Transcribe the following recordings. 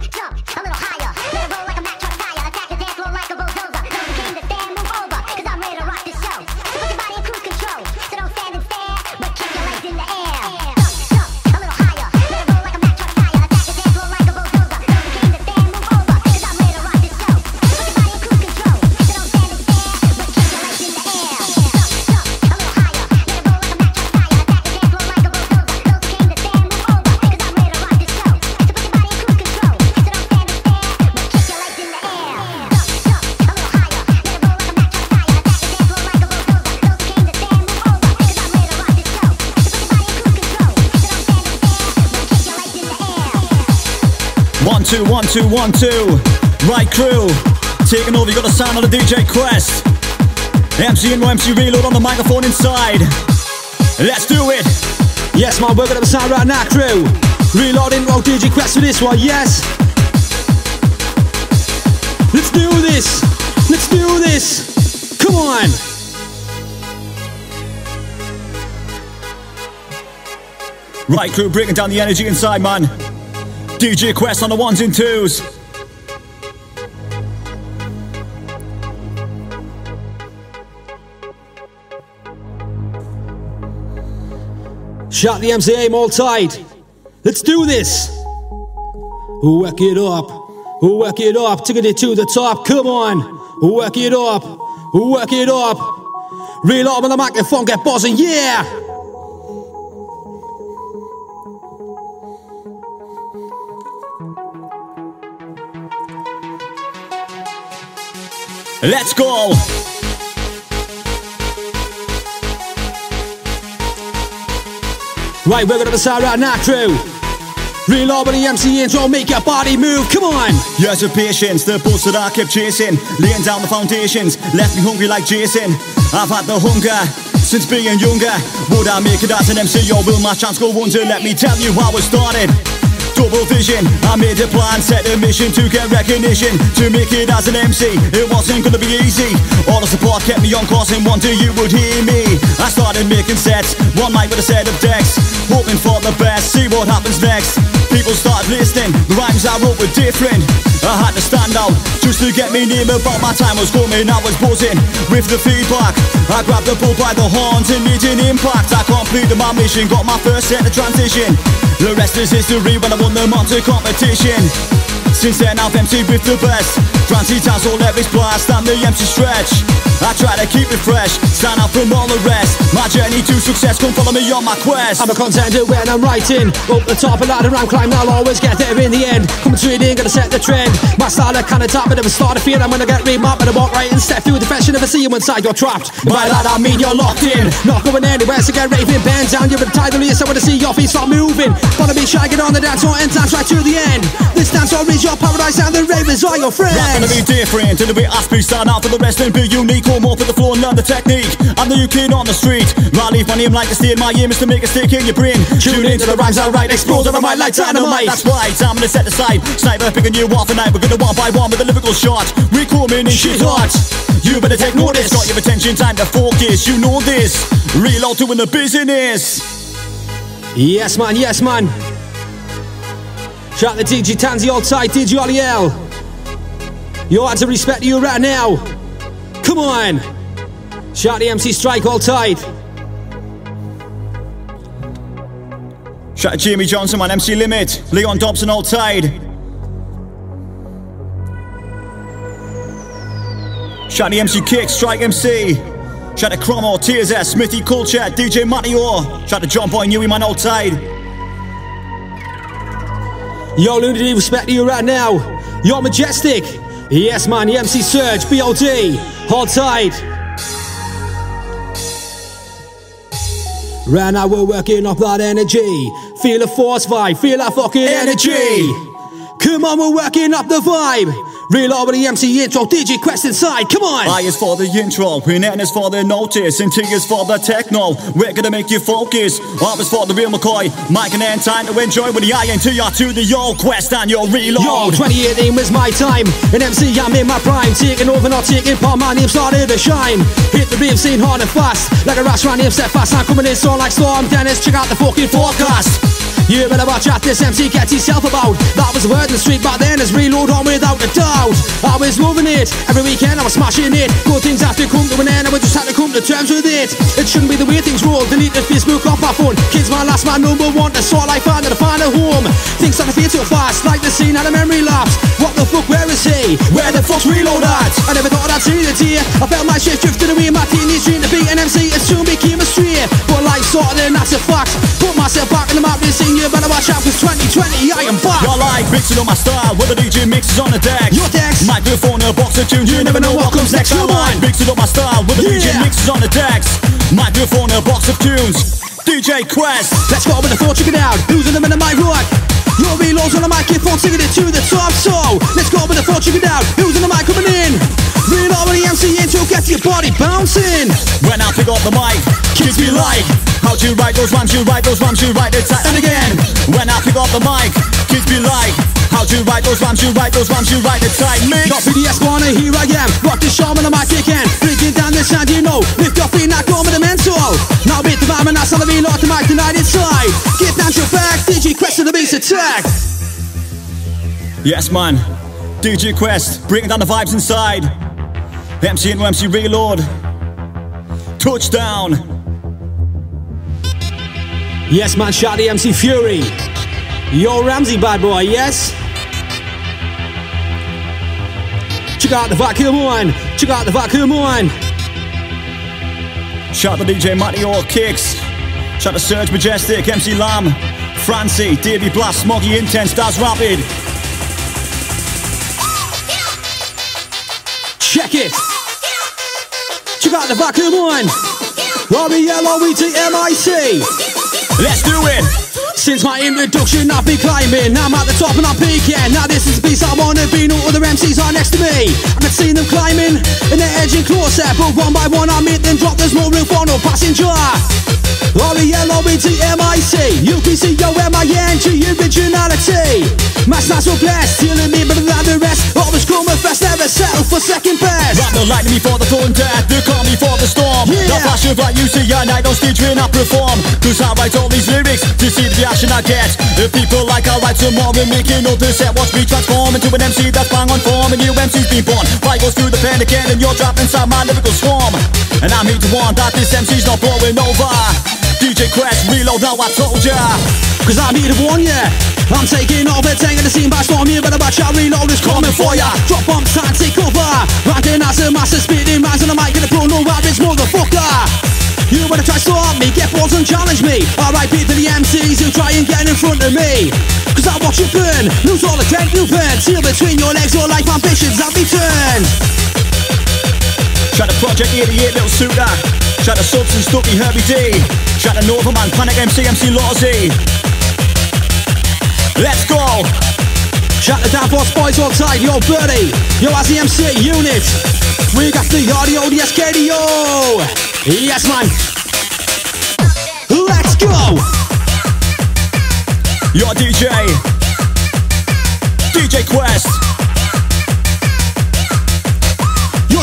two, one, two, one, two. Right crew, taking over. You got the sound of the DJ Quest. MC and MC Reload on the microphone inside. Let's do it. Yes, man, gonna have a sound right now, crew. Reloading, roll DJ Quest for this one, yes. Let's do this. Let's do this. Come on. Right crew, breaking down the energy inside, man. DJ Quest on the ones and twos. Shot the MCA all tight. Let's do this. Work it up. Work it up. Take it to the top. Come on. Work it up. Work it up. Reload on the microphone. Get buzzing. Yeah. Let's go! Right, we're gonna decide right now, crew. Reload with the MC intro, make your body move, come on! Years of patience, the boots that I kept chasing, laying down the foundations, left me hungry like Jason. I've had the hunger since being younger. Would I make it as an MC or will my chance go under? Let me tell you how it started double vision. I made a plan, set a mission to get recognition. To make it as an MC, it wasn't gonna be easy. All the support kept me on course and one day you would hear me? I started making sets, one night with a set of decks. Hoping for the best, see what happens next. People started listening, the rhymes I wrote were different I had to stand out, just to get me name about my time was coming. I was buzzing with the feedback. I grabbed the bull by the horns and made an impact. I completed my mission, got my first set of transition. The rest is history when I won the Monte competition since then I've emptied with the best. Fancy times all every blast and the MC stretch. I try to keep it fresh, stand out from all the rest. My journey to success, come follow me on my quest. I'm a contender when I'm writing. Up the top, a ladder I'm climbing, I'll always get there in the end. Coming through it, gonna set the trend. My style I kinda top, but never start to fear. I'm gonna get remarked, but I walk right and step through the fence You never see you inside, you're trapped. By that I mean you're locked in. Not going anywhere, so get raving. Bend down, you're entitled to so I wanna see your feet start moving. Wanna be shy, on the dance floor and dance right to the end. This dance floor is your paradise and the ravens are your friends. Rap gonna be different to the way I speak. Stand out for the rest and be unique. Come off for the floor and learn the technique. I'm the new kid on the street. I leave my name like a steal My aim is to make a stick in your brain. Tune into the rhymes I write. Explode on mic like dynamite. That's right, I'm gonna set aside Sniper picking you off tonight We're gonna one by one with a lyrical shot. We coming in shit hot. You better take notice. Got your attention, time to focus. You know this. Reload doing the business. Yes man, yes man Shout the DJ Tanzi all tight, DJ Oliel. You ought to respect you right now. Come on. Shout the MC Strike all tight. Shout to Jamie Johnson, man, MC Limit, Leon Dobson all tight. Shout the MC Kick, Strike MC. Shout to Cromwell, Tears S, Smithy Culture, DJ Matty Orr. Shout to John Boy Newey, man, all tight. Yo, Lunity, respect to you right now. You're majestic. Yes, man, the MC Surge, BLD. Hold tight. Right now, we're working up that energy. Feel the force vibe, feel that fucking energy. Come on, we're working up the vibe. Reload with the MC intro, DJ Quest inside, come on! I is for the intro, and N is for the notice, and T is for the techno. We're gonna make you focus. R is for the real McCoy, Mike and N time to enjoy with the INTR to you, to the old Quest and your reload. Yo, 2018 was my time, and MC I'm in my prime, taking over, not taking part. My name started to shine. Hit the beat scene hard and fast, like a rush round the set fast. I'm coming in so like storm. Dennis, check out the fucking forecast. You better watch out, this MC gets himself about. That was the word in the street back then, it's reload on without a doubt. I was loving it, every weekend I was smashing it. Good things have to come to an end, we just had to come to terms with it. It shouldn't be the way things roll, deleted Facebook off my phone. Kids, my last my number one, that's all I found, and I find a home. Things start to feel too fast, like the scene at a memory lapse. What the fuck, where is he? Where the fuck's reload at? I never thought I'd see the tear. I felt my shit drifting away, my teenage dream to be an MC, it soon became a stream. But life sorted, and that's a fact. Put myself back in the map, this scene, you better watch out, cause 2020, I am back. You're like mixing on my style with the DJ mixes on the deck. Your decks. Microphone, a box of tunes, you never know what comes next. I like mixing up my style with the DJ Yeah. mixes on the decks. Microphone, a box of tunes. DJ Quest. Let's go with the four chicken out. Who's in the middle of my rock? Your reloads on the microphone, singing it to the top. So let's go with the four chicken out. Who's in the mic coming in? Reload with the MC intro, get your body bouncing. When I pick up the mic, kids be like, How'd you write those rhymes? You write those rhymes, you write it tight. And again, when I pick up the mic, kids be like, How'd you write those rhymes? You write those rhymes, you write it tight. Mix. Not BDS wanna here I am. Rock the charm on the mic again. Breaking down the sound, you know. Lift your feet, not going with the mental. Now beat the vibe and that's how the reload the mic tonight inside. Get down to your back, DJ Quest to the bass attack. Yes, man. DJ Quest, bringing down the vibes inside. MC and MC Reload. Touchdown. Yes, man, shout the MC Fury. Yo, Ramsey, bad boy, yes? Check out the vacuum one. Check out the vacuum one. Shout to DJ Matty All Kicks. Shout to Serge Majestic, MC Lamb, Francie, Davey Blast, Smoggy Intense, Daz Rapid. Check it. Check out the vacuum one. R-E-L-O-E-T-M-I-C. Let's do it. Since my introduction, I've been climbing. I'm at the top and I'm peaking. Now this is the beast I wanna be. No other MCs are next to me. I can see them climbing and they're edging closer. But one by one, I meet them drop. There's no room for no passenger. R-E-L-O-E-T-M-I-C U-P-C-O-M-I-N-G Originality My not so blessed Stealing me better than the rest Always come and fast Never settle for second best Rap the lightning before the thunder, the calm before the storm. Yeah. The flash of light you see at night on stage when I perform. Cause I write all these lyrics to see the reaction I get. The people like I write some more and making all the set. Watch me transform into an MC that's bang on form. A new MC's been born. Fight goes through the pen again and you're trapped inside my lyrical swarm. And I'm here to warn that this MC's not blowing over. DJ Quest, reload now I told ya. Cause I'm here to warn ya I'm taking over, taking the scene by storm. You better watch out, reload is coming for ya. Drop bombs, time, take cover Ranking as a master, spitting rhymes on the mic the pro, no average motherfucker. You wanna try stop me, get balls and challenge me. R.I.P. to the MCs who try and get in front of me. Cause I watch you burn, lose all the credit you've earned. Seal between your legs, your life ambitions have returned Shout to Project 88, little suitor. Shout to Substance, Ducky, Herbie D. Shout to Northerman, Panic MC, MC Lozzy. Let's go! Shout the Danforth boys outside, yo Birdie, yo the MC unit. We got the audio, the SKDO. Yes man. Let's go. Your DJ. DJ Quest.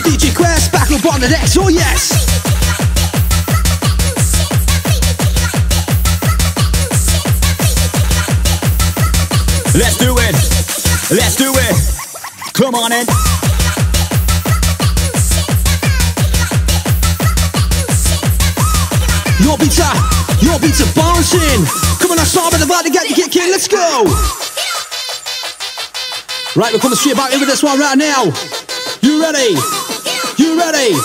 DJ Quest back up on the deck, so oh yes. Let's do it. Let's do it. Come on in. Your beats are, your beats are bouncing. Come on, I saw the vibe to get you kicking. Let's go. Right, we're coming straight back in with this one right now. You ready? You ready?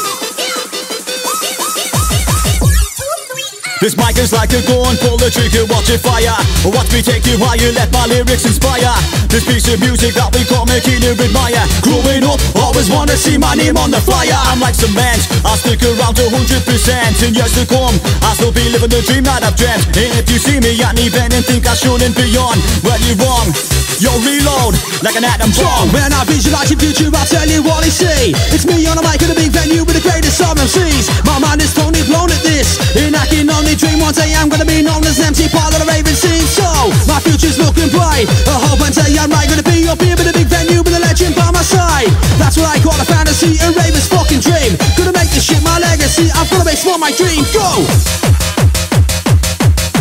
This mic is like a gun, pull the trigger, watch it fire. Watch me take you higher, let my lyrics inspire. This piece of music that we call you admire. Growing up, always wanna see my name on the flyer. I'm like cement, I'll stick around to 100% in years to come. I'll still be living the dream that I've dreamt. And if you see me at an event and think I shouldn't be on, well you're wrong. You'll reload like an atom bomb. When I visualize your future, I'll tell you what I see. It's me on a mic in a big venue with the greatest of MCs. My mind is totally blown at this. And I can only dream one day I'm gonna be known as MC part of the Raven scene. So, my future's looking bright. I hope one day I'm right, gonna be up here with a big venue with a legend by my side. That's what I call a fantasy, a Raven's fucking dream. Gonna make this shit my legacy. I'm gonna make small my dream. Go!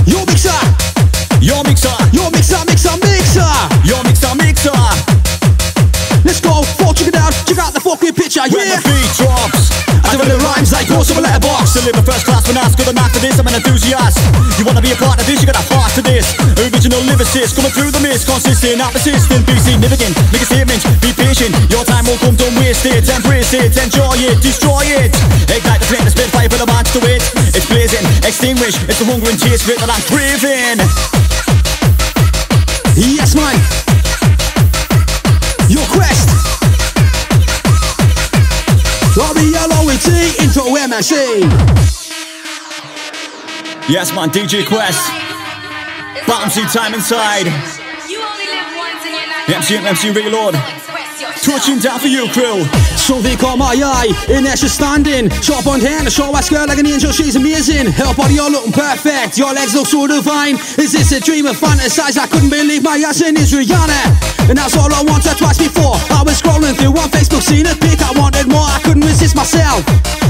Yo. Your mix mixer. Your mixer, mixer. Mixer, fucking picture, When the beat drops, I deliver the rhymes like yours from a letterbox. Deliver first class when asked, got a knack for this, I'm an enthusiast. You wanna be a part of this, you got a heart to this. Original lyricist, coming through the mist, consistent, not persistent, be significant, make a statement, be patient. Your time will come, don't waste it, embrace it, enjoy it, destroy it. Ignite the flame, the spit fire for the match to it. It's blazing, extinguish, it's the hunger and taste grit that I'm craving. Yes, man. R-E-L-O-E-T, intro MSC. Yes, man, DJ Quest, Bouncy time inside. MC, MC Reload. Touching down for you, crew. Something caught my eye, in there she's standing Sharp on hand, short white skirt like an angel, she's amazing Her body all looking perfect, your legs look so divine Is this a dream of fantasize? I couldn't believe my ass in is Rihanna And that's all I wanted twice before I was scrolling through on Facebook, seen a pic I wanted more, I couldn't resist myself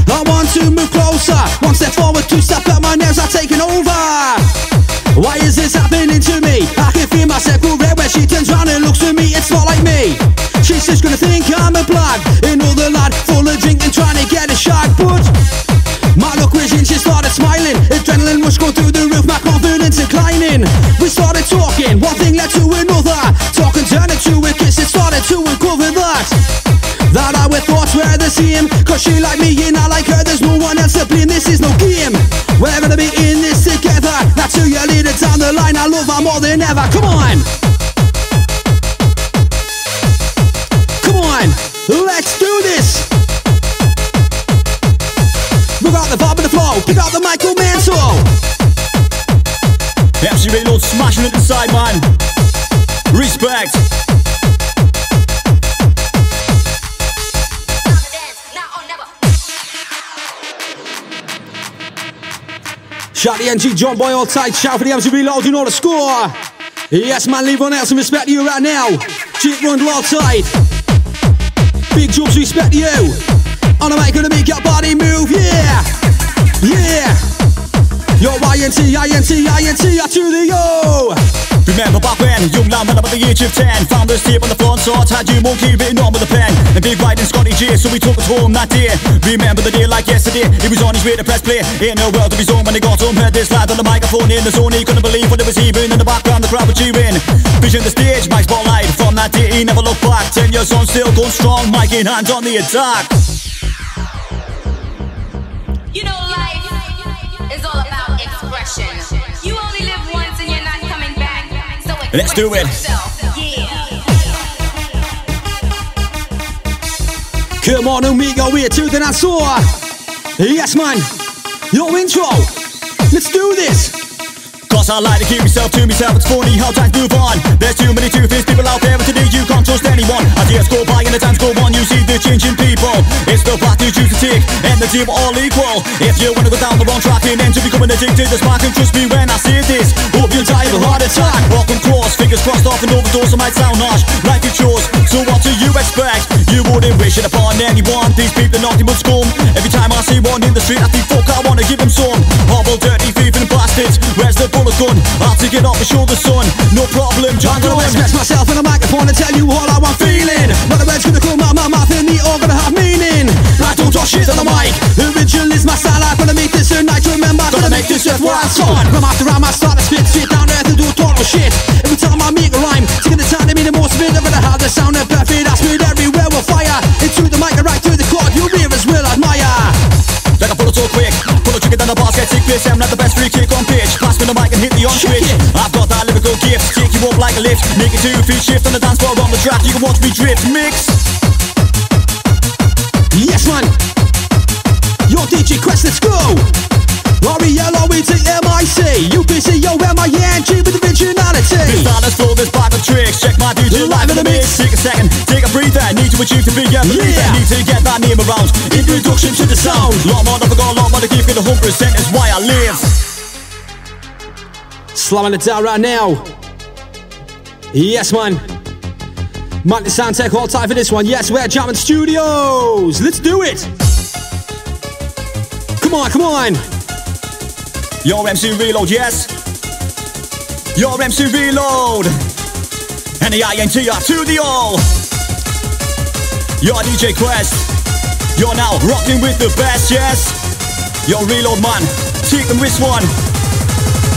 I want to move closer One step forward, two step back, my nerves are taking over why is this happening to me? I can feel myself go red when she turns round and looks at me. It's not like me. She's just gonna think I'm a plug. Another lad full of drink and trying to get a shot. But my luck was in, she started smiling. Adrenaline was going through the roof, my confidence inclining. We started talking, one thing led to another. Talking turned into a kiss, it started to uncover that. That our thoughts were the same Cause she like me and I like her There's no one else to blame, this is no game We're gonna be in this together Now two years later down the line I love her more than ever Come on vibe and the flow Pick out the Michael Mantle MC Reload smashing it inside, man. Respect. Shout the NG John Boy all tight. Shout for the MC Reload, you know the score. Yes, man, leave one else and respect to you right now. Cheap run all tight. Big jumps, respect you. On the mic, gonna make your body move, yeah. Yeah. Yo, INT, INT, INT, I to the yo. Remember back when, young lad went up the of 10 Found us tape on the front sort, had you monkey written on with a pen. And Big White and Scotty J, so we took us home that day. Remember the day like yesterday, he was on his way to press play. In a world of his own when he got home, heard this lad on the microphone in the zone. He couldn't believe what it was even in the background, the crowd were cheering. Vision the stage, my spotlight, from that day he never looked back. Ten years on, still going strong, mic in hand on the attack. You know, life is all about expression. You only live once and you're not coming back. So Let's do it. yourself. Yeah. Come on, amigo, we're to the Nassau. Yes, man. Your intro. Let's do this. I like to keep myself to myself, it's funny how times move on. There's too many two-faced people out there, but today you can't trust anyone. Ideas go by and the times go on, you see the changing people. It's the path you choose to take, and the team all equal. If you wanna go down the wrong track and end up becoming addicted to spark. And trust me when I say this, hope you'll die of a heart attack. Welcome cross, fingers crossed off an overdose, it might sound harsh Like you chose, so what do you expect? You wouldn't wish it upon anyone, these people are nothing but scum. Every time I see one in the street, I think fuck, I wanna give them some. Horrible, dirty, thieving bastards, where's the bullet gun? I'll take it off my shoulder, son, no problem, I'm jungle gonna express myself in a microphone and tell you all how I'm feeling. Not the words gonna come out my mouth and they all gonna have meaning. I don't talk shit on the mic. Original is my style. I'm gonna make this a night. Remember, I'm gonna make this worthwhile. Son, from after I'm start to spit like a lift. Make it two feet shift on the dance floor on the track. You can watch me drift, mix. Yes, man. Your DJ Quest, let's go. R-E-L-O-E-T-M-I-C U-P-C-O-M-I-N-G with the originality. This style is full, this bag of tricks. Check my DJ live in the mix. Take a second, take a breather. Need to achieve to be a believer Yeah. Need to get that name around. Introduction to the sound. Lot more, got a lot more to give you the 100% is why I live. Slamming it down right now. Yes, man. Sound Tech, hold tight for this one. Yes, we're jamming studios. Let's do it. Come on, come on. Your MC Reload, yes Your MC Reload. And the INTR to the all. Your DJ Quest. You're now rocking with the best, yes? Your Reload man. Take them this one.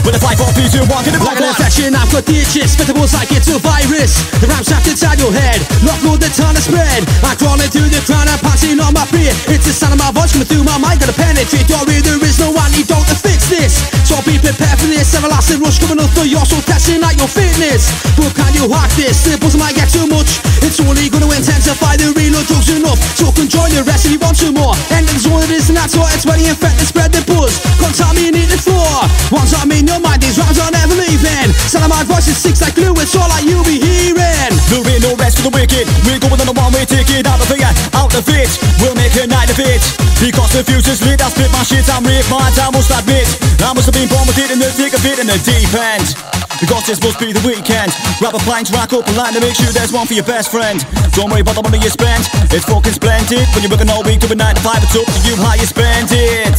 With a 5, 4, 3, 2, 1, get it Like an on. infection, I've got digits Spitables like it's a virus. The ram's trapped inside your head Lock load the ton of spread. I'm crawling through the crown I'm passing on my fear. It's the sound of my voice coming through my mind Gonna penetrate. Your ear There is no antidote to fix this. So be prepared for this Everlasting rush coming up through your soul Testing out your fitness. But can you hack this? Snipples might get too much. It's only gonna intensify the reload drugs enough. So can join the rest if you want some more. Ending's all it is and that's what it's when you infect and spread the buzz. Contaminate the floor. Once I'm in your mind these rhymes are never leaving Sound of my voice is six like glue It's all like you be hearing There ain't no rest for the wicked. We're going on a one way ticket out of here, out of it. We'll make a night of it. Because the future's lit, I spit my shit, I'm ripped, my time must admit. I must have been born with it in the thick of it in the deep end. Because this must be the weekend. Grab a pint, rack up a line to make sure there's one for your best friend. Don't worry about the money you spend, it's fucking splendid. When you're working all week doing 9 to 5, it's up to you how you spend it.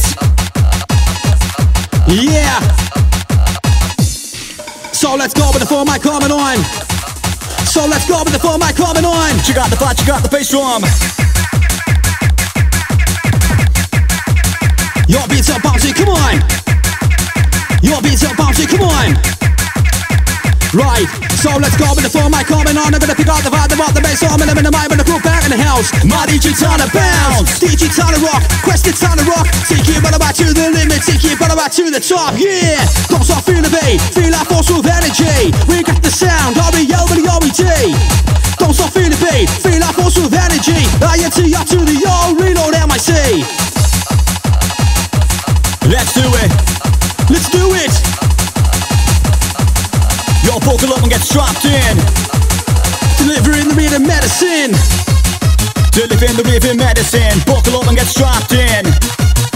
Yeah So let's go with the mic coming on. So let's go with the mic coming on. You got the fight, you got the bass drum. Your beats are bouncy, come on. Your beats are bouncy, come on Right, so let's go with the full mic coming on I'm gonna pick out the vibe, the rock, the bass, so I'm in the mic with the group back in the house. My DJ time bounce, DJ time rock, quest it time to rock. Take it right about to the limit, take it right about to the top, yeah. Don't stop feeling the beat, feel that force with energy. We got the sound, R-E-L with the R-E-D Don't stop feeling the beat, feel that force with energy. I-N-T-R to the O, reload M-I-C Let's do it. Let's do it! Yo, buckle up and get strapped in. Delivering the rhythm medicine Delivering the rhythm medicine. Buckle up and get strapped in.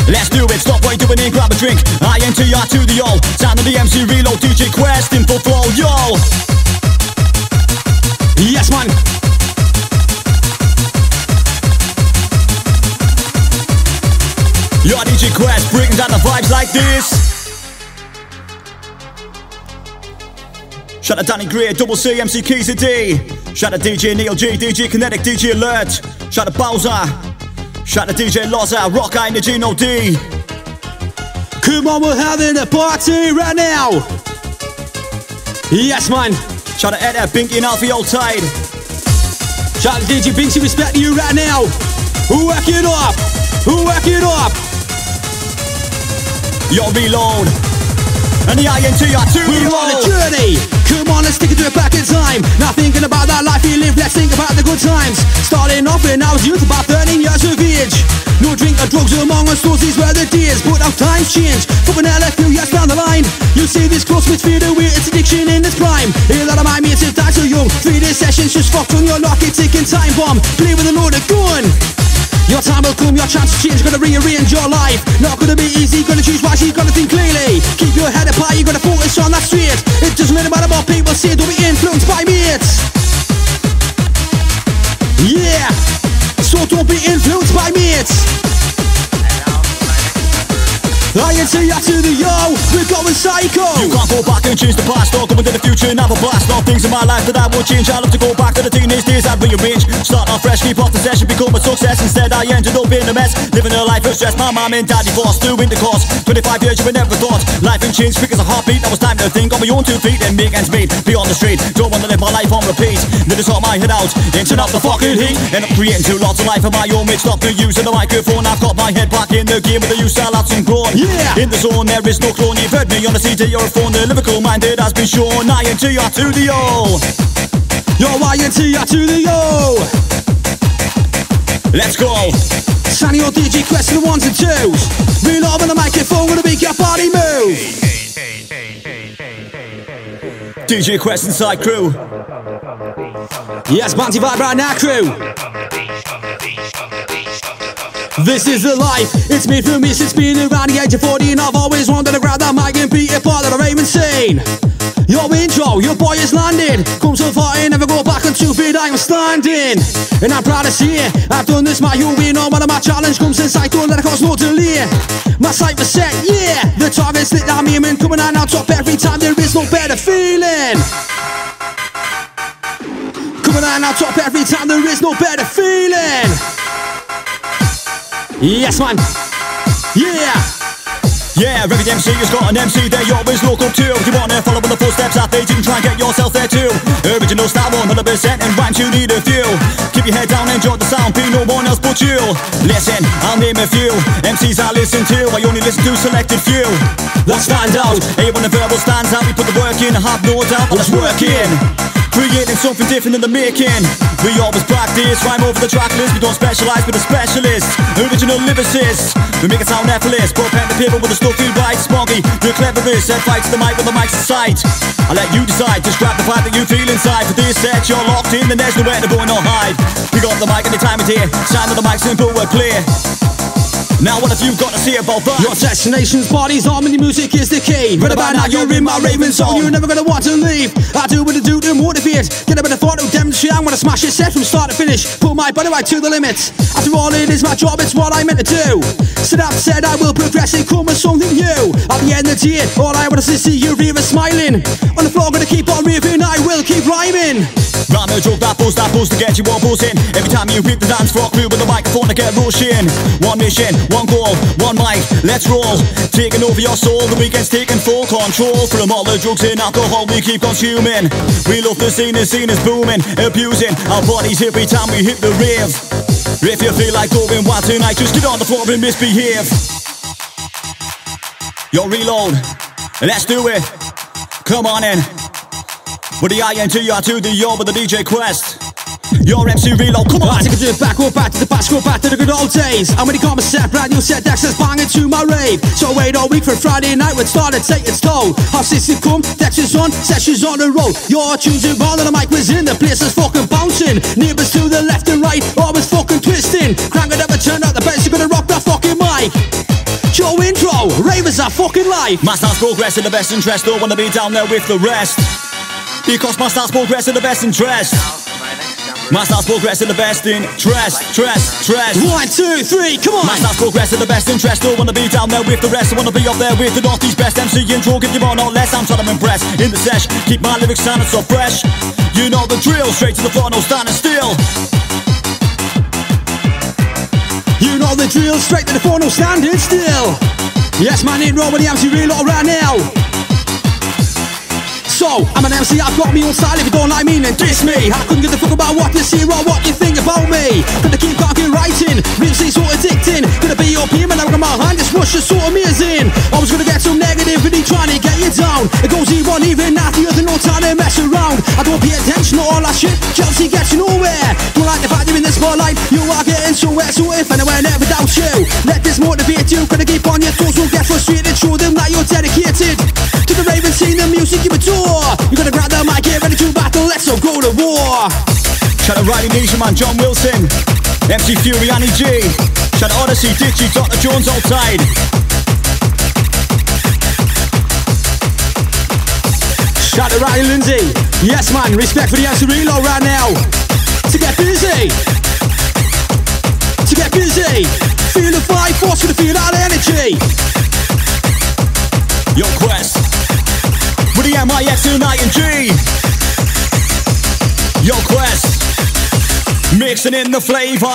Let's do it, stop what you're doing and grab a drink. INTR to the O. Sound of the MC Reload, DJ Quest in full flow, y'all Yes, man. Yo, DJ Quest bringing down the vibes like this. Shout out Danny Gray, Double C, MC Keys D. Shout out DJ Neil G, DJ Kinetic, DJ Alert. Shout out Bowser. Shout out DJ Loza, Rock Eye, Gino D. Come on, we're having a party right now. Yes, man. Shout out Ed, Binky and Alfie Old Tide. Shout out DJ Binksy, respect you right now. Who work it up. Who work it up. Yo, Reload. And the INTR to We're on a journey. Come on, let's take it to it back in time. Not thinking about that life you live, let's think about the good times. Starting off when I was youth, about 13 years of age. No drink or drugs among us, those these were the days. But how times change. From an a few years down the line, you see this close with fear away, it's addiction in its prime. A lot of my mates have died so young. Three day sessions just fucked on your lock, it's ticking time bomb. Play with a load of gun. Your time will come, your chance to change, gonna rearrange your life. Not gonna be easy, gonna choose wisely, gonna think clearly. Keep your head up high, you gotta focus on that straight. It doesn't really matter what people say, don't be influenced by mates. Yeah, so don't be influenced by mates. I say to the we're going psycho. You can't go back and change the past or go into the future and have a blast. All things in my life that I would change. I love to go back to the teenage days I'd rearrange. Start off fresh, keep off the session, become a success. Instead, I ended up in a mess, living a life of stress. My mom and dad divorced, two intercourse. 25 years you would never thought life would change quick as a heartbeat. Now it's time to think on my own two feet and make ends meet. Be on the street, don't wanna live my life on repeat. Then to sort my head out, into up the fucking heat. End up creating two lots of life of my own, stop the use of the microphone. I've got my head back in the game with the use out some grown. Yeah. In the zone, there is no clone. Heard me on the CD or a phone. The lyrical minded has been shown. I and T to the O. Yo, I-N-T-R to the yo. Let's go. Sunny or DJ Quest to the ones and twos. Reload on the microphone, gonna make your body move. DJ Quest Inside Crew. Yes, Bounty Vibe right now, crew. This is the life, it's me for me since being around the age of 40 And I've always wanted to grab that mic and be a part of raving scene Your intro, your boy is landed. Come so far and never go back on two feet, I am standing. And I'm proud to see it. I've done this, my you know one of my challenge comes inside, don't let it cause no delay. My sight was set, yeah. The target's lit, I'm aiming, coming out on top every time, there is no better feeling. Coming out on top every time, there is no better feeling. Yes, man. Yeah. Yeah, every MC has got an MC they always look up to. If You wanna follow in the footsteps that they didn't try and get yourself there too. Original style 100% and rhymes you need a few. Keep your head down, enjoy the sound, be no one else but you. Listen, I'll name a few MCs I listen to. I only listen to selected few. What stand out? Hey, when the verbal stands out, we put the work in. I have no doubt it's working. Creating something different in the making. We always practice, rhyme over the track list. We don't specialize, we're the specialists. Original lyricists. We make it sound effortless. Pen to paper with the stuff we write. Smoggy, the cleverest. Set fights the mic with the mic's in sight. I let you decide. Just grab the vibe that you feel inside. For this set, you're locked in, and there's nowhere to go no hide. We got the mic and the time is here. Sound of the mic simple, we're clear. Now what have you got to say about that? Your destination's bodies, harmony music is the key. Right about now you're in my raving zone, you're never gonna want to leave. I do what I do to motivate. Get a bit of thought to demonstrate. I'm gonna smash it set from start to finish. Put my body right to the limits. After all, it is my job, it's what I'm meant to do. So that said, I will progress and come with something new. At the end of the day, all I want is to see you even smiling. On the floor, gonna keep on raving, I will keep rhyming. Rhyme no joke, that buzz, that buzz to get you all buzzing. Every time you hit the dance floor, crew with the microphone to get rushing. One mission, one goal, one mic, let's roll. Taking over your soul, the weekend's taking full control. From all the drugs and alcohol we keep consuming. We love the scene, the scene is booming, abusing our bodies every time we hit the rave. If you feel like going wild tonight, just get on the floor and misbehave. Yo, reload, let's do it. Come on in. With the INTR to the O with the DJ Quest. Your MC reload, come on. I take it back, go back to the past, go back to the good old days. I'm gonna got my set, brand new set, Dexter's banging to my rave. So I wait all week for Friday night when started take its toll. Half to come, Dexter's on, sessions on the road. Your tunes in on and the mic was in, the place is fucking bouncing. Neighbors to the left and right, always fucking twisting. Crank it up and turn out the bass, you're gonna rock that fucking mic. Joe intro, ravers are fucking life. My style's progress in the best interest, don't wanna be down there with the rest. Because my style's progress in the best interest. My style's progress in the best interest, trust, trust. One, two, three, come on. My style's progress in the best interest. Don't wanna be down there with the rest. I wanna be up there with the Northeast best MC intro. Give you more, not less. I'm trying to impress in the sesh. Keep my lyrics sounding so fresh. You know the drill. Straight to the floor, no standing still. You know the drill. Straight to the floor, no standing still. Yes, man, ain't wrong with the real reload right now. So, I'm an MC, I've got me own style If you don't like me, then diss me. I couldn't give a fuck about what you see or what you think about me. Gonna keep fucking writing. Music's so addicting Gonna be your peer, man, I'm gonna my hand This rush is so amazing. I was gonna get some negativity trying to get you down. It goes even, even nastier than no time to mess around. I don't pay attention to all that shit Chelsea gets you nowhere. Don't like the fact you're in the spotlight You are getting somewhere So if anyone ever doubts you Let this motivate you. Gonna keep on your toes Don't get frustrated Show them that you're dedicated To the Raven scene, the music you adore you're gonna grab the mic, get ready to battle, let's all go to war. Shout out Riley Nation, man, John Wilson, MC Fury, Annie G. Shout out Odyssey, Ditchy, Dr. Jones outside. Shout out Riley Lindsay. Yes, man, respect for the answer reload right now. To get busy. To get busy. Feel the vibe, force to feel that energy. Yo, Quest with the MIX and G. Your Quest, mixing in the flavor.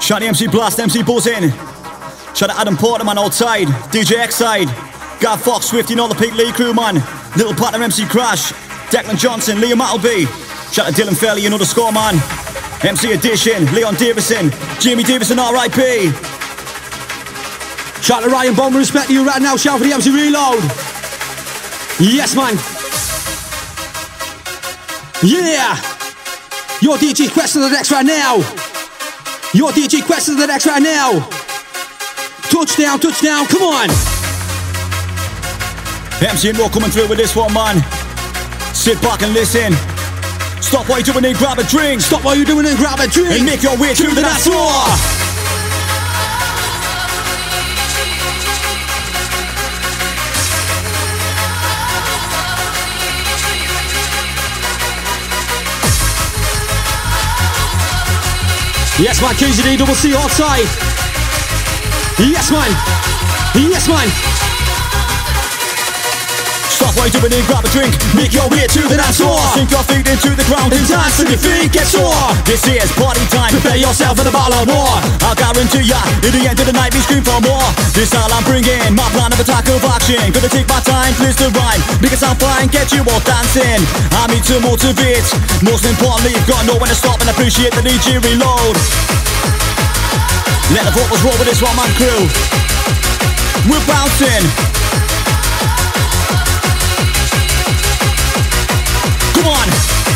Shout out MC Blast, MC Buzzin. Shout out Adam Porter, man, outside. DJ X-Side. Gav Fox, Swift, you know the Pete Lee crew, man. Little partner MC Crash. Declan Johnson, Liam Appleby. Shout out Dylan Fairley, you know the score, man. MC Edition, Leon Davison, Jimmy Davison, RIP. Shout to Ryan Bomber, respect to you right now. Shout for the MC Reload. Yes, man. Yeah. Your DJ Quest to the next right now. Your DJ Quest to the next right now. Touchdown, touchdown, come on. MC and coming through with this one, man. Sit back and listen. Stop what you're doing and grab a drink. Stop what you're doing and grab a drink. And make your way to, the dance floor. Yes, man, KZD double C outside. Yes, man. Yes, man. Stop what you're doing grab a drink. Make your way to the dance floor. Sink your feet into the ground and dance till your feet get sore. This is party time. Prepare yourself for the ball of war. I'll guarantee ya, in the end of the night, we scream for more. This all I'm bringing, my plan of attack of action. Gonna take my time, please the rhyme. Because I'm fine, get you all dancing. I need to motivate. Most importantly, you've got to know when to stop and appreciate the DJ reload. Let the vocals roll with this one man crew. We're bouncing. Come on.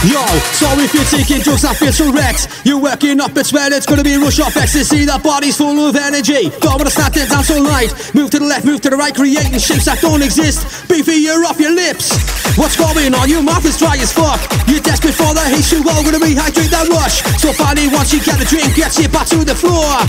Yo, so if you're taking drugs, I feel so wrecked. You're working up, it's when it's gonna be rush off ecstasy. That body's full of energy. Don't wanna snap it down so light. Move to the left, move to the right, creating shapes that don't exist. Beefy, you're off your lips. What's going on? Your mouth is dry as fuck. You're desperate for the haste, you all gonna rehydrate that rush. So finally, once you get the drink, gets you back to the floor.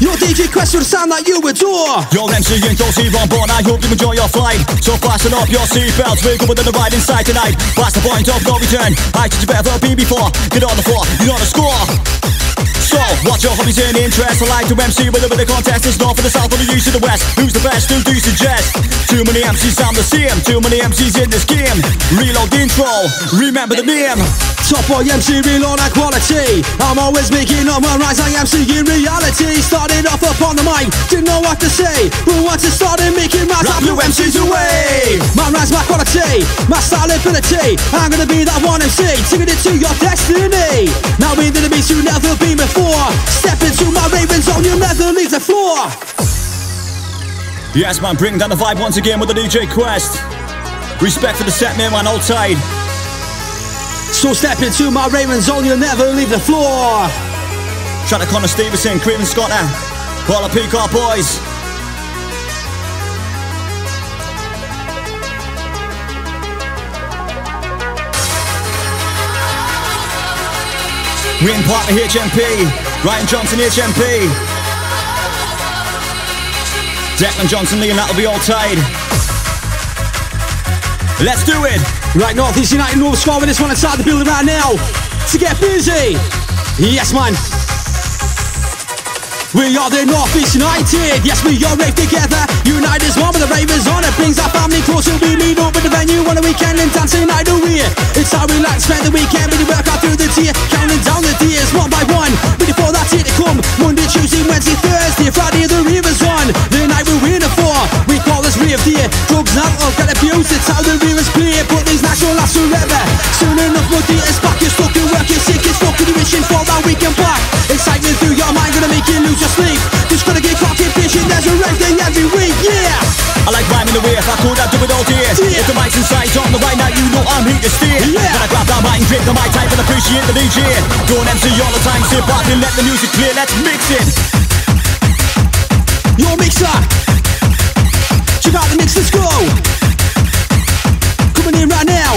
Your DJ Quest will sound like you adore. Your MC and Dozy on board, I hope you enjoy your flight. So fasten up your seatbelts, we're going to the ride inside tonight. Past the point of no return, I should you ever been before. Get on the floor, you know the score. So, what's your hobbies and interests? I like to MC with a bit of contest. It's not for the south or the east or the west. Who's the best? Who do you suggest? Too many MCs sound the same. Too many MCs in this game. Reload the intro. Remember the name. Top boy MC real on that quality. I'm always making up my rise. I am seeing reality. Started off upon the mic, didn't know what to say. But once it started making rhymes, I blew MCs away. My rhymes, my quality, my style ability. I'm gonna be that one MC, taking it to your destiny. Now into the beats you never been before. Step into my ravens zone, you'll never leave the floor. Yes, man, bring down the vibe once again with the DJ Quest. Respect for the set man, man, hold tight. So step into my ravens zone, you'll never leave the floor. Shout out Connor Stevenson, Craven Scott, eh? all the Peacock boys. Wayne Parker, HMP. Ryan Johnson, HMP. Declan Johnson, Lee, and that'll be all tied. Let's do it. Right, Northeast United North Squad with this one inside the building right now. To get busy. Yes, man. We are the Northeast United. Yes, we are rave together. United is one with the Ravens on. It brings our family closer. We meet up at the venue on a weekend and dancing night away. It's how we like to spend the weekend. We work out through the tier, counting down the days one by one. Ready for that year to come. Monday, Tuesday, Wednesday, Thursday, Friday, the Ravens on. The night we're winning for. We call this rave day. Drugs alcohol get abused. It's how the Ravens play. But these nights will last forever. Soon enough, we'll yeah. I like rhyming the way if I could, I'd do it all day. Yeah. If the mic's inside on the right now, you know I'm here to stay. Yeah. When I grab that mic and grip the mic type and appreciate the DJ. Don't MC all the time, sit back and let the music play. Let's mix it. Your mixer. Check out the mix, let's go. Coming in right now.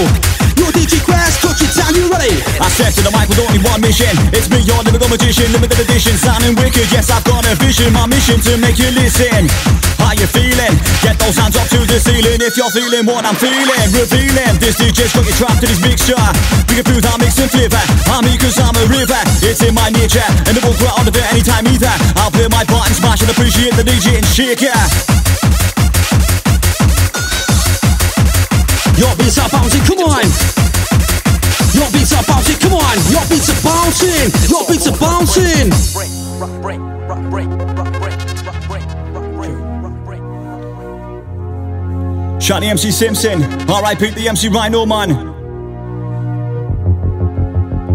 Your DJ Quest, touch it down, you ready? I step to the mic with only one mission. It's me, your lyrical magician, limited edition, sounding wicked. Yes, I've got a vision, my mission to make you listen. How you feeling? Get those hands up to the ceiling if you're feeling what I'm feeling. Revealing this DJ's got you trapped in his mixture. We can feel that mixing flavor. I'm me cause I'm a river. It's in my nature, and it won't go out of it anytime either. I'll play my part and smash and appreciate the DJ and shake it. Your beats are bouncing, come on. Your beats are bouncing, come on. Your beats are bouncing. Your beats are bouncing. Shout the MC Simpson. R.I.P. the MC Rhino man.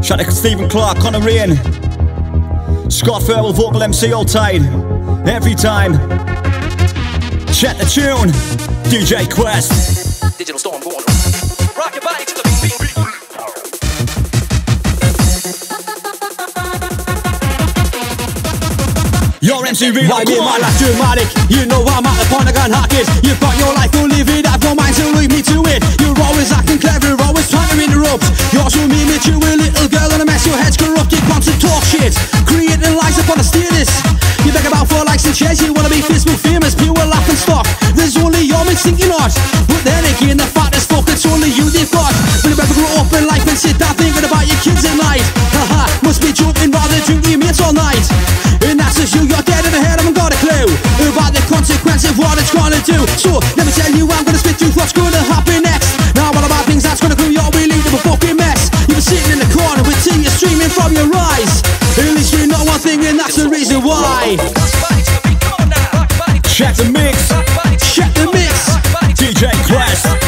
Shout out Stephen Clark, Connor Rain. Scott Farrell, vocal MC all tied. Every time. Check the tune. DJ Quest. Digital storm going. Rock your body to the Your MC real Why me my life dramatic? You know I'm the point I can't hack it. You've got your life, go live it I've got mine, so leave me to it. You're always acting clever, always trying to interrupt You're so mean that you a little girl and a mess. Your head's corrupt, you want to talk shit. Creating lies upon a status You beg about four likes and shares You wanna be Facebook famous, pure laughing stock. There's only your think you're not But then again, the what it's gonna do. So, let me tell you, I'm gonna spit you what's gonna happen next. Now all about things that's gonna come your lead to a fucking mess. You've been sitting in the corner with tears streaming from your eyes. At least you know one thing and that's the reason why. Check the mix. Check the mix. DJ Quest.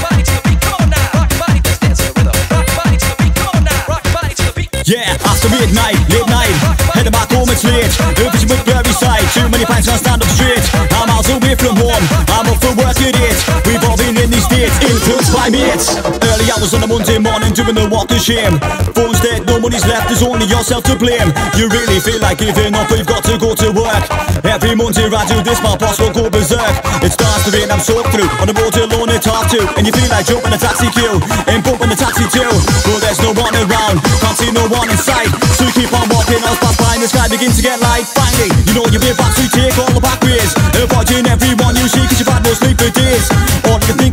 Influenced by mates. Early hours on a Monday morning, doing the walk of shame. Phone's dead, no money's left, there's only yourself to blame. You really feel like giving up, you've got to go to work. Every Monday I do this, my boss will go berserk. It starts to rain, I'm soaked through. On the road alone, it's half two, and you feel like jumping a taxi queue and bumping the taxi too. But there's no one around, can't see no one in sight. So you keep on walking, else pass by, and the sky begins to get light. Finally, you know you're back, so you take all the back ways, avoiding everyone you see, cause you've had no sleep for days.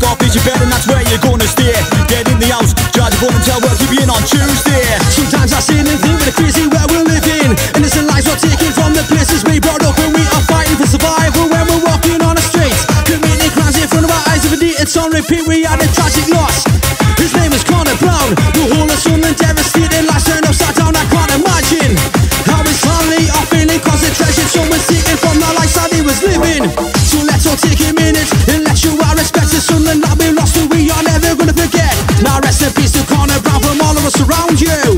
You think is your bed, and that's where you're gonna stay. Get in the house, charge your phone and tell work you'll be in on Tuesday. Sometimes I sit and think with the crazy where we're living Innocent lives are taken from the places we brought up When we are fighting for survival when we're walking on the streets Committing crimes in front of our eyes every day It's on repeat, we had a tragic around you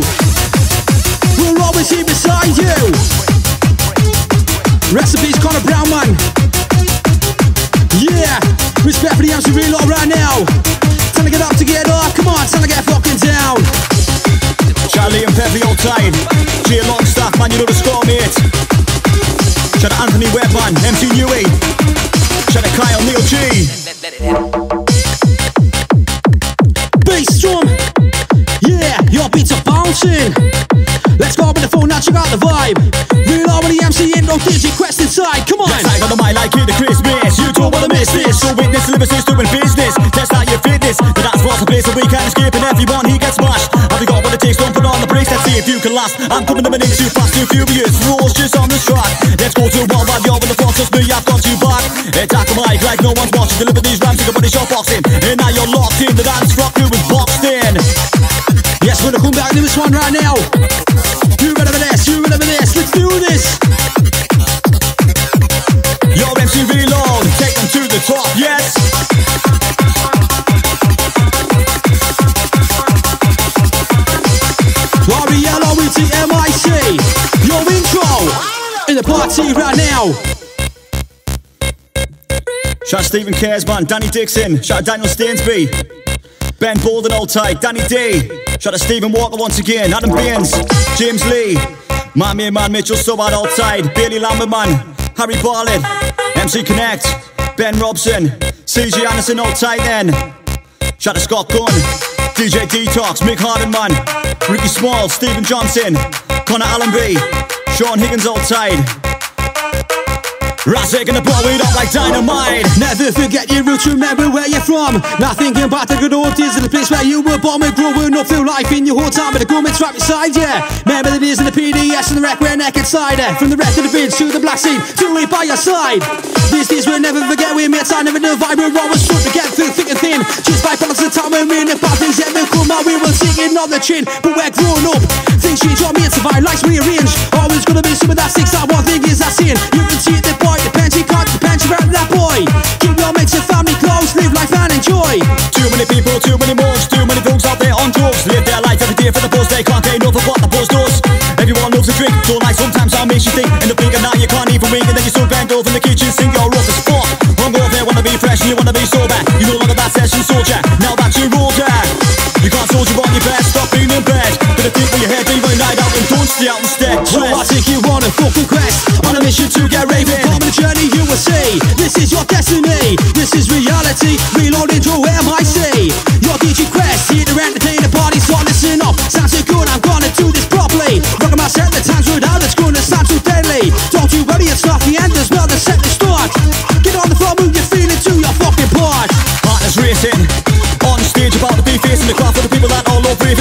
and everyone he gets smashed. Have you got what it takes? Don't put on the brakes. Let's see if you can last. I'm coming to minutes too fast, too furious. Rules just on the track. Let's go to one while you're in the front. Trust me, I've got you back. Attack the mic like no one's watching. Deliver these rhymes to the body shot boxing. And now you're locked in. The dance rock crew is boxed in. Yes, we're gonna come back to this one right now. You for this? You for this? Let's do this. Your MC Reload, take them to the top, yes. Party right now. Shout out Stephen Caresman, Danny Dixon, shout out Daniel Stainsby, Ben Bolden, all tight, Danny D, shout out Stephen Walker once again, Adam Baines, James Lee, my main man Mitchell Stubbard, all tight, Bailey Lamberman, Harry Barlett, MC Connect, Ben Robson, CJ Anderson, all tight then, shout out Scott Gunn, DJ Detox, Mick Hardenman, Ricky Small, Stephen Johnson, Connor Allenby, Sean Higgins, all tight. Razzik gonna blow it up like dynamite. Never forget your roots, remember where you're from. Now thinking about the good old days of the place where you were born. And growing up through life in your whole time with the government's right beside you Remember the days in the PDS and the wreck where naked cider. From the wreck to the bridge to the black sea, to it by your side. These days we'll never forget, we mates, I never knew vibe We're always strong to get through thick and thin. Just by products of the time when we in the bad things ever come out We were singing on the chin, but we're grown up then you still bend over in the kitchen, sink your rough as fuck. Hungover, wanna be fresh, and you wanna be so bad You no longer that session soldier, now that you're older. You can't soldier on your best, stop being in bed. Gonna think with your head, even night out and don't stay out instead. So I take you on a fucking quest On a mission to get raving. On the journey you will see. This is your destiny. This is reality. Reload into MIC Your DJ Quest. Here to entertain the party So listen up. Sounds so good I'm gonna do this properly. Rockin' my set The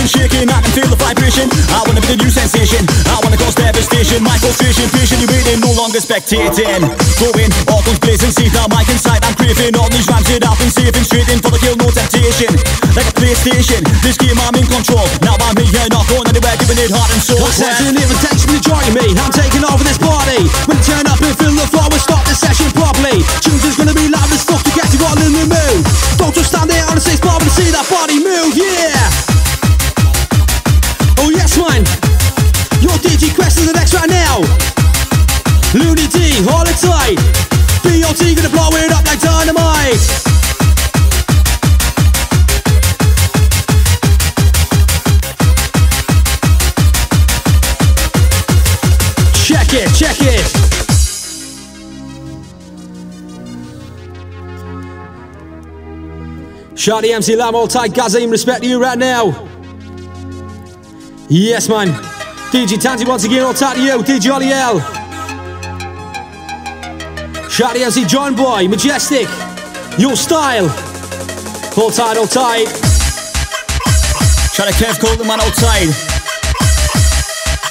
shaking. I can feel the vibration. I wanna be the new sensation. I wanna cause devastation. My frustration, patient, you waiting, no longer spectating. Going, all guns blazing, see now mic inside. I'm craving all these rhymes that I've been saving, straight for the kill, no temptation. Like a PlayStation, this game I'm in control. Now I'm here, not going anywhere, giving it heart and soul. Concept and invitation to join me I'm taking over this party When turn up and fill the floor We'll start the session properly Tunes is gonna be loud as fuck To get you all in the mood Don't just stand there on the stage bar But see that body move, yeah DJ Quest the next right now Looney D, hold it tight BOT gonna blow it up like dynamite Check it, check it. Shotty MC Lamb, all tight, Gazim, respect to you right now. Yes, man. DJ Tanti once again, all tight to you. DJ Ollie L. Shotty MC John Boy, Majestic. Your style. Hold tight, hold tight. Try to Kev man outside.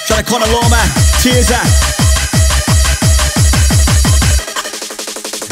Try to Conor Loma, Teaser.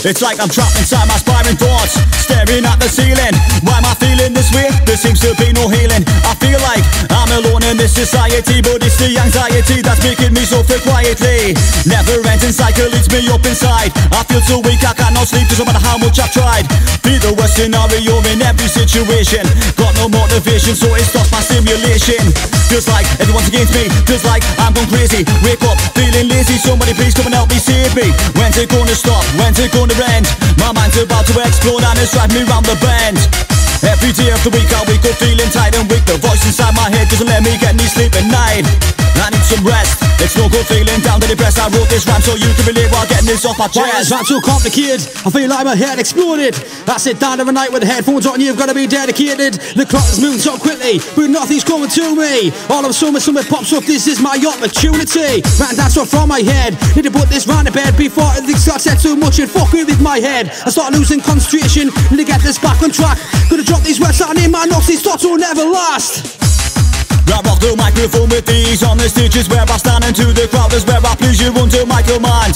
It's like I'm trapped inside my spiraling thoughts, staring at the ceiling. Why am I feeling this way? There seems to be no healing. I feel like I'm alone in this society, but it's the anxiety that's making me suffer quietly. Never ending cycle eats me up inside. I feel so weak, I cannot sleep, doesn't matter how much I've tried. Be the worst scenario in every situation. Got no motivation, so it stops my stimulation. Feels like everyone's against me, feels like I'm going crazy. Wake up, feeling lazy, somebody please come and help me save me. When's it gonna stop? When's it gonna end? My mind's about to explode and it's driving me round the bend. Every day of the week I wake up feeling tight and weak The voice inside my head doesn't let me get any sleep at night I need some rest It's no good feeling down to depressed I wrote this rhyme so you can relate while getting this off my Why is chest so complicated? I feel like my head exploded. I sit down every night with the headphones on, you've got to be dedicated. The clock is moving so quickly, but nothing's coming to me. All of a sudden, something pops up, this is my opportunity. Man, that's off from my head. Need to put this round the bed before everything starts said too much and fuck with my head. I start losing concentration, need to get this back on track. Gonna drop these words out in my notes, these thoughts will never last. I rock the microphone with these on the stage is where I stand into the crowd is where I please you under my command.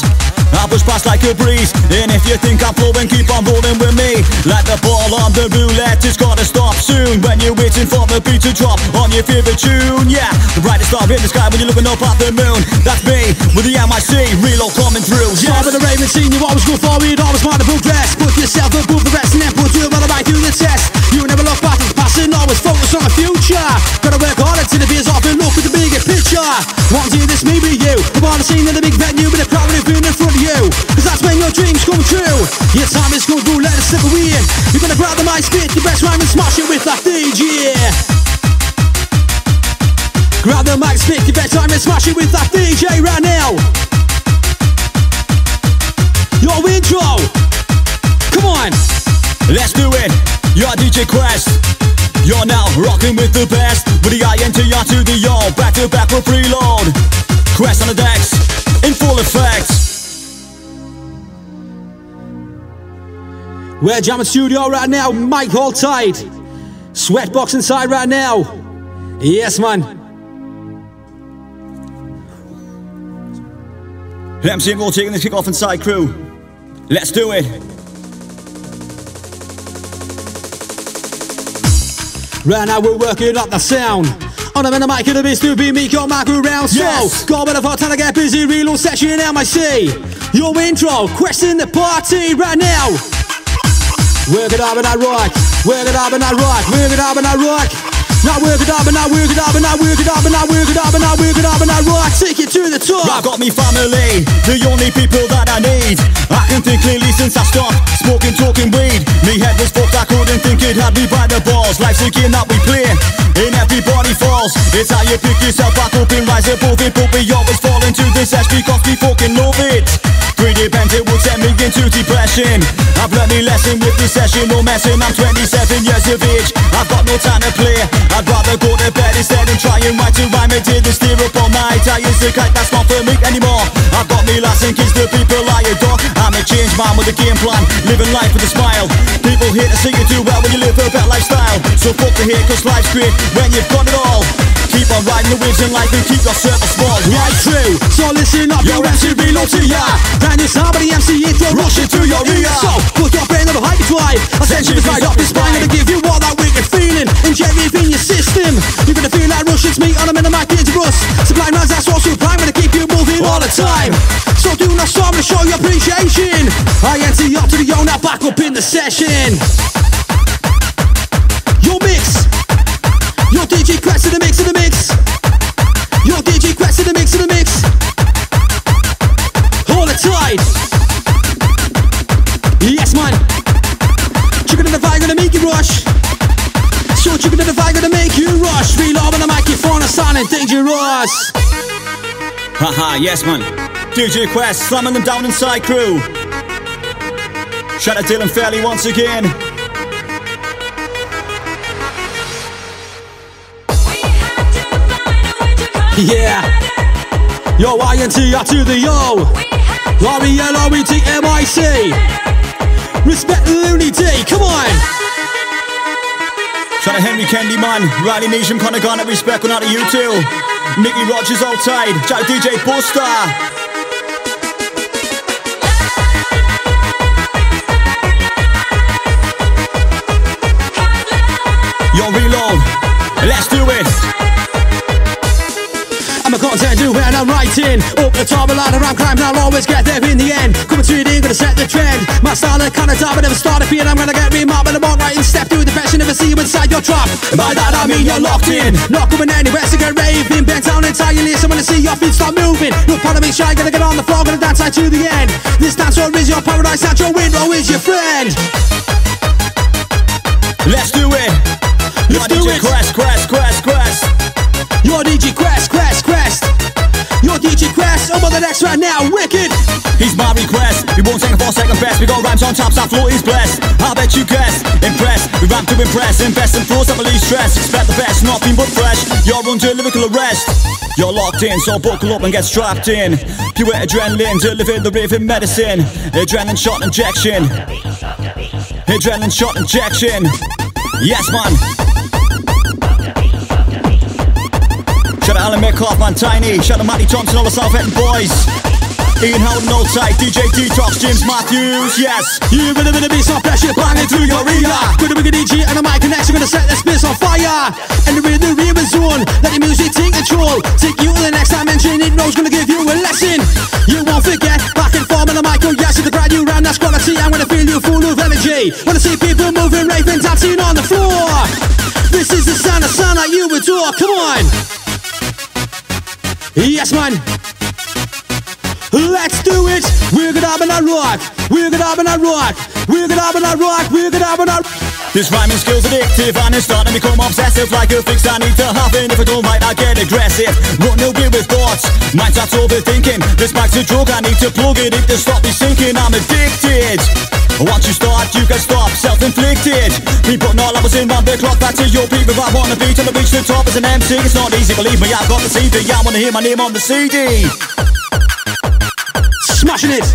I push past like a breeze, and if you think I'm flowing, keep on rolling with me. Like the ball on the roulette, it's gotta stop soon. When you're waiting for the beat to drop on your favorite tune, yeah. The brightest star in the sky when you're looking up at the moon. That's me with the MIC, reload coming through. Start with the Raven scene, you always go forward, always mind the progress. Put yourself above the rest and then put your brother right through the test. You never look back, passing, always focus on the future. Gotta work harder till the beers off and look at the bigger picture. Want to do this, maybe you. Come on the scene in the big venue with a crowd of in front of you. Cause that's when your dreams come true. Your time is good, don't let it slip away. You're gonna grab the mic, spit the best rhyme and smash it with that DJ. Grab the mic, spit your best rhyme and smash it with that DJ right now. Your intro. Come on. Let's do it. You're DJ Quest. You're now rocking with the best. With the INTR to the O. Back to back with reload. Quest on the decks. In full effect. We're jamming studio right now. Mike, hold tight. Sweatbox inside right now. Yes, man. MC and taking the kick off inside crew. Let's do it. Right now we're working up the sound. On the mic of the biz to be me, got my crew round. So, Yes. got a bit of hard time to get busy. Reload section in MIC. Your intro, question the party right now. Work it up and I rock. Work it up and I rock. Work it up and I rock. Now work it up and I work it up and I work it up and I work it up and I work it up and I rock. Take it to the top. I've got me family, the only people that I need. I can think clearly since I stopped smoking, talking weed. Me head was fucked, I couldn't think it had me by the balls. Life's a game that we play. and everybody falls. It's how you pick yourself back up and rise above it, but we always fall into this ash because we fucking love it. Greedy it would send me into depression. I've learned my lesson with this session, no messing. I'm 27 years of age. I've got no time to play. I'd rather go to bed instead and try and write to rhyme it did steer up all night. I used to kite, that's not for me anymore. I've got me last and kids, the people I adore. I'm a change man with a game plan, living life with a smile. People here to see you do well when you live a better lifestyle. So fuck the hate, cause life's great when you've got it all. Keep on riding the waves in life and keep your circle small. Right true, so listen up, your MC reload to ya And it's many MC intro rushing to your ear. So, put your brain on the hyperdrive Attention is right up your spine Gonna give you all that wicked feeling. Inject it in your system You're gonna feel like Russians meet on a minute mic dangerous Sublime lines, that's what's sublime Gonna keep you moving all the time. So do not stop to show your appreciation. I enter up to the now back up in the session a dangerous Haha, yes man. DJ Quest slamming them down inside crew. Shout out Dylan Fairley once again. Yeah Yo, I-N-T-R to the yo R-E-L-O-E-T-M-I-C Respect the Looney D, come on Shout out Henry Kendi man. Riley Nation, Connor Garnett, respect going out to you two. Nicky Rogers outside. Shout out DJ Buster. Yo, reload. Let's do it. A content do when I'm writing. Up the top of the ladder, I'm climbing, I'll always get there in the end. Coming to in, gonna set the trend. My style is kinda dark, but never start a fear I'm gonna get remarked, but I'm alright and step through the fashion Never see you inside your trap And by that I mean you're locked in. Not going anywhere, so get raving. Bent down entirely, so when I see your feet start moving. Look, part of me shy, gonna get on the floor, gonna dance right to the end. This dance floor is your paradise, and your window is your friend Quest, over the next right now, wicked He's my request. We won't take a four second best. We got rhymes on top, so floor is blessed. I bet you guess. Impress. We rhyme to impress. Invest in flows that release stress. Expect the best, nothing but fresh. You're under lyrical arrest. You're locked in, so buckle up and get strapped in. Pure adrenaline, deliver the raving medicine. Adrenaline shot injection. Adrenaline shot injection. Yes, man. Alan Metcalf, Tiny. Shout out Matty Thompson, all the Southampton boys. Ian Howden, tight, DJ Detox, James Matthews, yes. You gonna gonna be some pressure banging through your ear. A big DJ and a mic connection Gonna set the space on fire. And the rhythm river zone Let the music take control. Take you to the next dimension. It knows gonna give you a lesson. You won't forget Back and form on the mic. Oh yes, it's the brand new round. That's quality. I'm gonna feel you full of energy. Wanna see people moving, raving, dancing on the floor. This is the sound of sound that you adore. Come on Yes man Let's do it! We're gonna have a rock! We're gonna have a rock! We're gonna have a rock! We're gonna have a rock! This rhyming skill's addictive and it's starting to become obsessive Like a fix I need to have and if I don't write I get aggressive Running away with thoughts, mind starts overthinking This mic's a drug, I need to plug it in to stop me sinking I'm addicted once you start, you can stop, self-inflicted Me putting all hours in round the clock Back to your where I wanna be Till I reach the top as an MC It's not easy, believe me, I've got the CD I wanna hear my name on the CD Smashing it!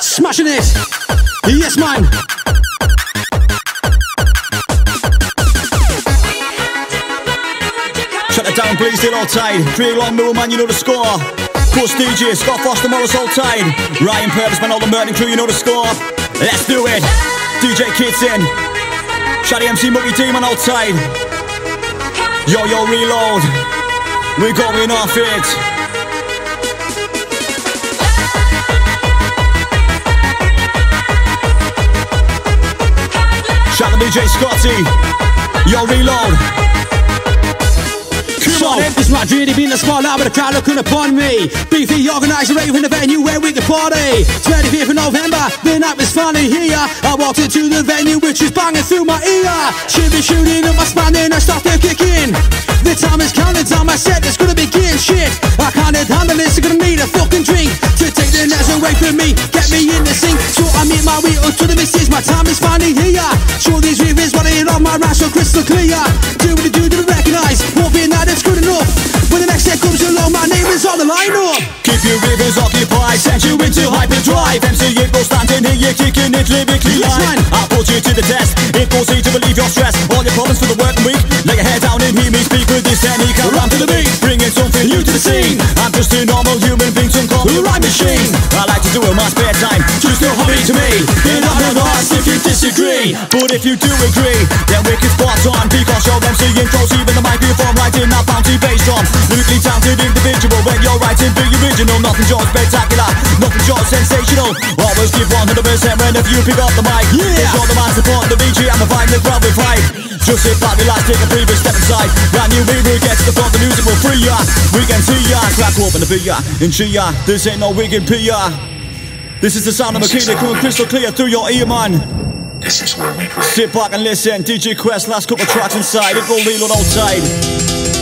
Smashing it! Yes man! Shut it down, please, still all tight. Three long move, man, you know the score. Push DJ, Scott Foster, Morris all tight. Ryan Purvis, man, all the Merton crew, you know the score. Let's do it. DJ Kids in. Shady MC Mookie D, man, all tight. Yo, yo, reload. We're going off it. Shout out to DJ Scotty. Yo, reload. Come intro. It's not really been a spotlight, but the crowd looking upon me. Beefy organised a rave in the venue where we can party. 25th of November, the night was funny here. I walked into the venue, which was banging through my ear. Shimmy shooting up my spine, then I started kicking. The time is counting down, my set is gonna begin. Shit, I can't handle this, I'm gonna need a fucking drink to take the nets away from me. Get me in the sink, so I meet my up to the missus. My time is finally here. Show these rivers I hear on my so crystal clear. Do what I do to recognize, it's good enough. When the next set comes along, my name is on the lineup. Keep your rivers occupied, send you into hyperdrive. MC goes standing here, you're kicking it lyrically Yes, man. I'll put you to the test, it goes easy to relieve your stress. All your problems for the working week, lay your head down and hear me speak with this technique. I'll rhyme to the beat, bringing something new to the scene. I'm just a normal human being, some call me a rhyme machine. I like to do it in my spare time, just a hobby to me. And I'm not ask if you disagree But if you do agree, then we can spot on. Because your MC intros, even the microphone right in that bouncy bass drum talented individual, when you're writing the original Nothing short spectacular, nothing short sensational. Always give 100% when whenever you pick up the mic. Yeah. It's all the man support the VG and the vibe, the crowd with pride Just sit back, relax, take a previous step inside. Brand new we get to the front, the music will free ya. We can see ya, crack open the beer and cheer ya. This ain't no wicked ya This is the sound of Makina coming crystal clear through your ear, man. This is where we pray. Sit back and listen, DJ Quest, last couple tracks inside, it will reload outside.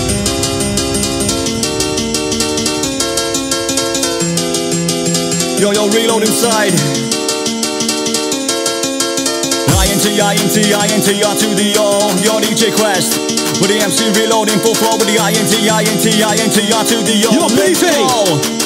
Yo, yo, reload inside. INT, INT, INT, R to the O, your DJ Quest. With the MC reloading full flow with the INT, INT, INT, R to the O. Yo, Let's Beefy. go.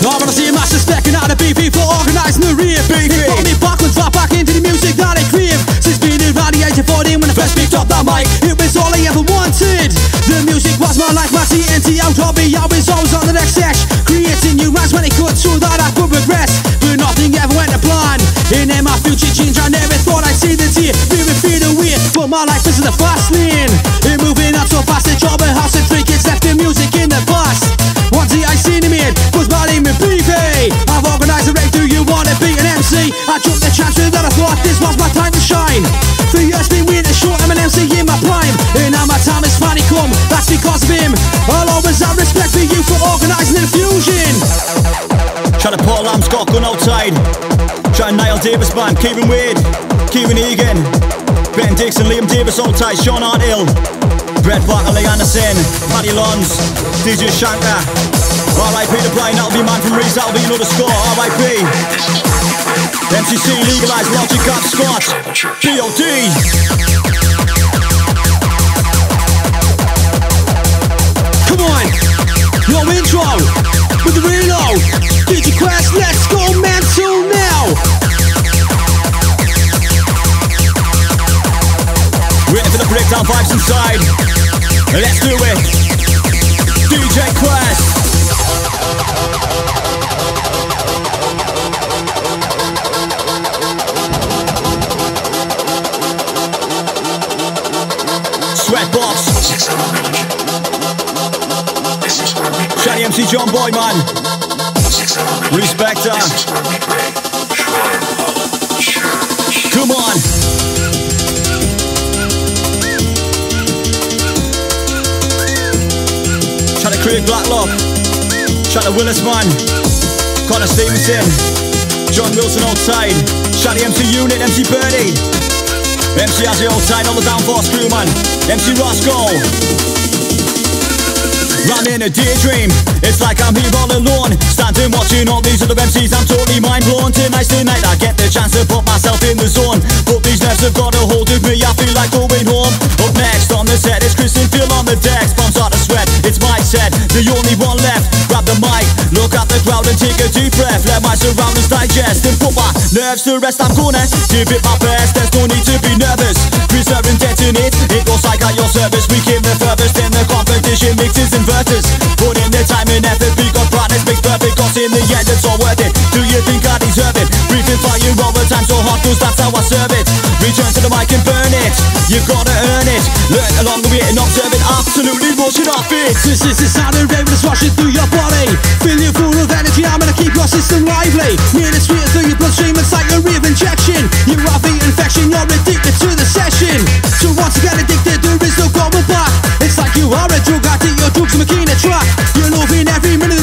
I wanna see a massive stacking out of BP for organising the rear. Beefy. It got me backwards, right back into the music that I crave. Since being around the age of 14 when I first picked up that mic, it was all I ever wanted. The music was my life, my TNT out hobby. I was always on the next sesh, creating new rhymes when it could so that I could progress. But nothing ever went to plan. And then my future changed, I never thought I'd see the tear. I jumped the chance that I thought this was my time to shine. Three years been waiting short, I'm MC in my prime. And now my time has finally come, that's because of him. I'll always have respect for you for organising the fusion. Trying to Paul Lamscott gun outside. Trying Niall Davis band, Kevin Wade, Kevin Egan, Ben Dixon, Liam Davis outside, Sean Artill, Brett Barker, Lee Anderson, Paddy Lons, DJ Shanker. R.I.P. to Brian, that'll be man from Reese, that'll be another score. R.I.P. MCC legalised Logic Up Scott. B.O.D. Come on, no intro with the reload. DJ Quest, let's go mental now. Waiting for the breakdown vibes inside. Let's do it. DJ Quest. Shiny MC John Boy, man. Hall Church. Come on. Shout to Craig Blacklock. Shout to Willis Man. Connor Stevenson. John Wilson outside. To MC Unit, MC Birdie. MC Azzy outside, all the downforce crew, man. MC Roscoe. Run in a daydream, it's like I'm here all alone. Standing watching all these other MCs, I'm totally mind blown Tonight's the night I get the chance to put myself in the zone. But these nerves have got a hold of me, I feel like going home. Up next on the set is Chris and Phil on the decks Bombs out of sweat, it's my set, the only one left. Grab the mic, look at the crowd and take a deep breath. Let my surroundings digest and put my nerves to rest. I'm gonna give it my best, there's no need to be nervous. Preserve and detonate, it goes like at your service. We came the furthest in the competition, mixes inverters Put in the time and effort, because brightness makes perfect Cause in the end it's all worth it, do you think I deserve it? Breathing fire all the time so hot cause that's how I serve it Return to the mic and burn it, you gotta earn it Learn along the way and observe it, absolutely rushing off it This is the sound of rain that's rushing through your body. Feel you full of energy, I'm gonna keep your system lively. Near the sweet through your bloodstream, it's like a rave injection. You have the infection, you're addicted to the session. So once you get addicted, there is no going back. You are a drug Jugatti, your duke's a machine, a truck. You're loving every minute